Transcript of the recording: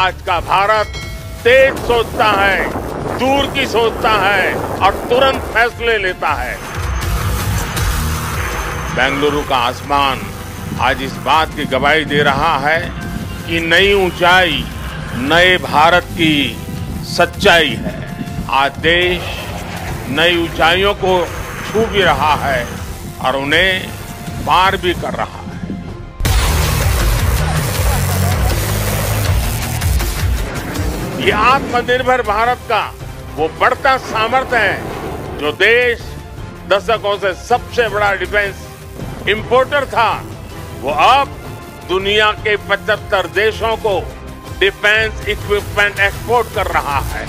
आज का भारत तेज सोचता है, दूर की सोचता है और तुरंत फैसले लेता है। बेंगलुरु का आसमान आज इस बात की गवाही दे रहा है कि नई ऊंचाई, नए भारत की सच्चाई है। आज देश नई ऊंचाइयों को छू भी रहा है और उन्हें पार भी कर रहा है ये आत्मनिर्भर भारत का वो बढ़ता सामर्थ्य है, जो देश दशकों से सबसे बड़ा डिफेंस इंपोर्टर था, वो अब दुनिया के 75 देशों को डिफेंस इक्विपमेंट एक्सपोर्ट कर रहा है।